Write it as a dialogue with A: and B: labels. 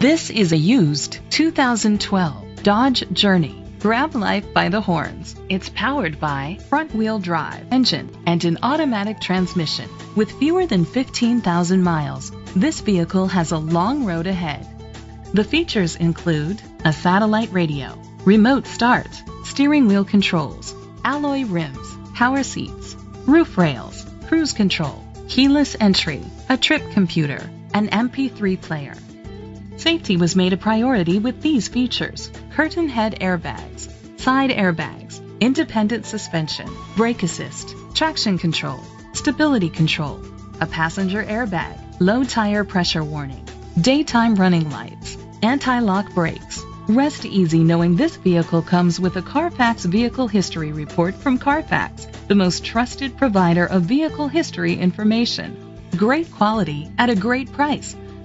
A: This is a used 2012 Dodge Journey. Grab life by the horns. It's powered by front wheel drive engine and an automatic transmission. With fewer than 15,000 miles, this vehicle has a long road ahead. The features include a satellite radio, remote start, steering wheel controls, alloy rims, power seats, roof rails, cruise control, keyless entry, a trip computer, an MP3 player. Safety was made a priority with these features curtain head airbags, side airbags, independent suspension, brake assist, traction control, stability control, a passenger airbag, low tire pressure warning, daytime running lights, anti lock brakes. Rest easy knowing this vehicle comes with a Carfax Vehicle History Report from Carfax, the most trusted provider of vehicle history information. Great quality at a great price.